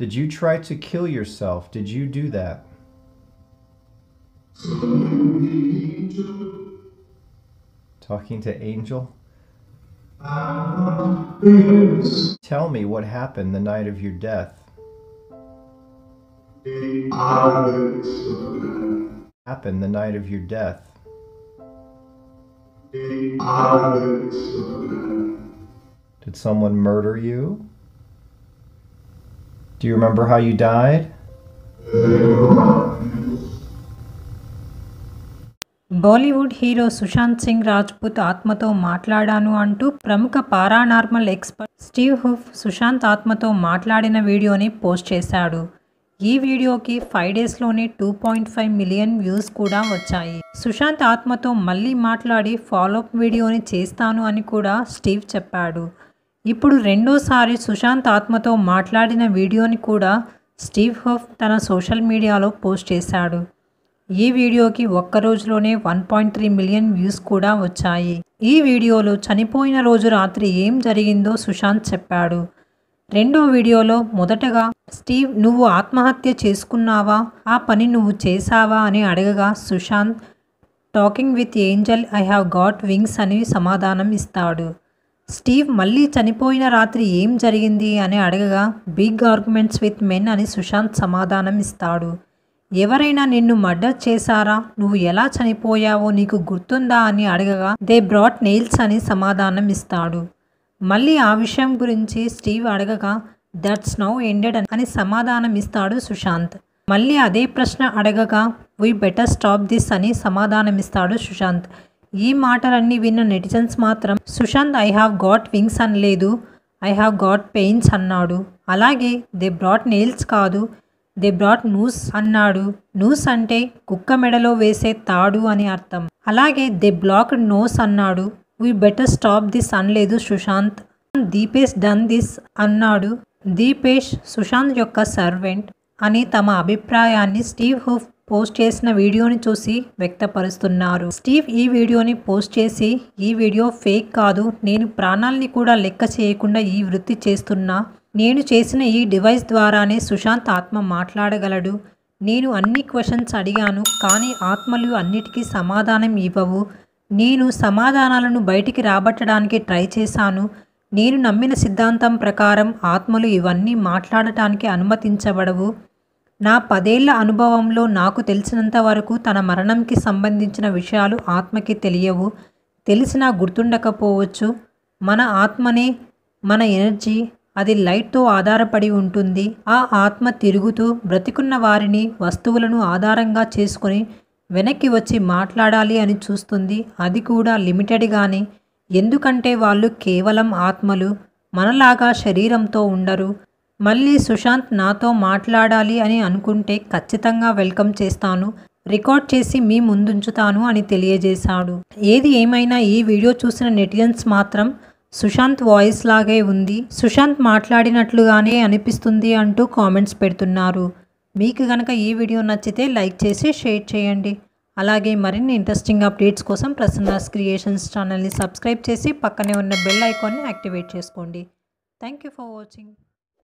Did you try to kill yourself? Did you do that? Talking to Angel? Tell me what happened the night of your death. Happened the night of your death. Did someone murder you? Do you remember how you died? Bollywood hero Sushant Singh Rajput ఆత్మతో మాట్లాడాను అంటూ ప్రముఖ paranormal expert Steve Huff Sushant ఆత్మతో మాట్లాడిన వీడియోని post చేశాడు. ఈ వీడియోకి ఫైవ్ డేస్లోనే two point five million views కూడా వచ్చాయి. సుశాంత్ ఆత్మతో మళ్ళీ మాట్లాడి ఫాలోఅప్ వీడియోని చేస్తాను అని కూడా స్టీవ్ చెప్పాడు. ఇప్పుడు రెండోసారి సుశాంత్ ఆత్మతో మాట్లాడిన వీడియోని కూడా స్టీవ్ హఫ్ తన సోషల్ మీడియాలో పోస్ట్ చేశాడు. ఈ వీడియోకి ఒక్క రోజులోనే one point three million views కూడా వచ్చాయి. ఈ వీడియోలో చనిపోయిన రోజు రాత్రి ఏం జరిగిందో సుశాంత్ చెప్పాడు. రెండో వీడియోలో మొదటగా స్టీవ్ నువ్వు ఆత్మహత్య చేసుకున్నావా? ఆ పని నువ్వు చేశావా? అని అడగగా Sushant talking with angel I have got wings అని సమాధానం ఇస్తాడు. స్టీవ్ మళ్ళీ చనిపోయిన రాత్రి ఏం జరిగింది అని అడగగా బిగ్ ఆర్గ్యుమెంట్స్ విత్ మెన్ అని సుశాంత్ సమాధానం ఇస్తాడు. ఎవరైనా నిన్ను మర్డర్ చేశారా? నువ్వు ఎలా చనిపోయావో నీకు గుర్తుందా? అని అడగగా దే బ్రాట్ నెయిల్స్ అని సమాధానం ఇస్తాడు. మళ్ళీ ఆ విషయం గురించి స్టీవ్ అడగగా దట్స్ నౌ ఎండెడ్ అని సమాధానం ఇస్తాడు సుశాంత్. మళ్ళీ అదే ప్రశ్న అడగగా వీ బెటర్ స్టాప్ దిస్ అని సమాధానం ఇస్తాడు సుశాంత్. ఈ మాటలన్నీ విన్న నెటిజన్స్ మాత్రం Sushant I have got wings అనలేదు. ఐ హ్యావ్ గాట్ పెయిన్స్ అన్నాడు. అలాగే దే బ్రాట్ నెయిల్స్ కాదు. దే బ్రాట్ నూస్ అన్నాడు. నూస్ అంటే కుక్క మెడలో వేసే తాడు అని అర్థం. అలాగే దే బ్లాక్ నోస్ అన్నాడు. వీ బెటర్ స్టాప్ దిస్ అనలేదు సుశాంత్. దీపేష్ డన్ దిస్ అన్నాడు. దీపేష్ సుశాంత్ యొక్క సర్వెంట్ అని తమ అభిప్రాయాన్ని స్టీవ్ హుఫ్ పోస్ట్ చేసిన వీడియోని చూసి వ్యక్తపరుస్తున్నారు. స్టీవ్ ఈ వీడియోని పోస్ట్ చేసి ఈ వీడియో ఫేక్ కాదు. నేను ప్రాణాల్ని కూడా లెక్క చేయకుండా ఈ వృత్తి చేస్తున్నా. నేను చేసిన ఈ డివైస్ ద్వారానే సుశాంత్ ఆత్మ మాట్లాడగలడు. నేను అన్ని క్వశ్చన్స్ అడిగాను కానీ ఆత్మలు అన్నిటికీ సమాధానం ఇవ్వవు. నేను సమాధానాలను బయటికి రాబట్టడానికి ట్రై చేశాను. నేను నమ్మిన సిద్ధాంతం ప్రకారం ఆత్మలు ఇవన్నీ మాట్లాడటానికి అనుమతించబడవు. నా పదేళ్ళ అనుభవంలో నాకు తెలిసినంత వరకు తన మరణంకి సంబంధించిన విషయాలు ఆత్మకి తెలియవు. తెలిసినా గుర్తుండకపోవచ్చు. మన ఆత్మనే మన ఎనర్జీ అది లైట్తో ఆధారపడి ఉంటుంది. ఆ ఆత్మ తిరుగుతూ బ్రతికున్న వారిని వస్తువులను ఆధారంగా చేసుకొని వెనక్కి వచ్చి మాట్లాడాలి అని చూస్తుంది. అది కూడా లిమిటెడ్గానే. ఎందుకంటే వాళ్ళు కేవలం ఆత్మలు. మనలాగా శరీరంతో ఉండరు. మళ్ళీ సుశాంత్ నాతో మాట్లాడాలి అని అనుకుంటే ఖచ్చితంగా వెల్కమ్ చేస్తాను. రికార్డ్ చేసి మీ ముందుంచుతాను అని తెలియజేశాడు. ఏది ఏమైనా ఈ వీడియో చూసిన నెటిజన్స్ మాత్రం సుశాంత్ వాయిస్ లాగే ఉంది. సుశాంత్ మాట్లాడినట్లుగానే అనిపిస్తుంది అంటూ కామెంట్స్ పెడుతున్నారు. మీకు కనుక ఈ వీడియో నచ్చితే లైక్ చేసి షేర్ చేయండి. అలాగే మరిన్ని ఇంట్రెస్టింగ్ అప్డేట్స్ కోసం ప్రసన్నాస్ క్రియేషన్స్ ఛానల్ని సబ్స్క్రైబ్ చేసి పక్కనే ఉన్న బెల్ ఐకాన్ని యాక్టివేట్ చేసుకోండి. Thank you for watching.